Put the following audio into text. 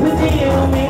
with me.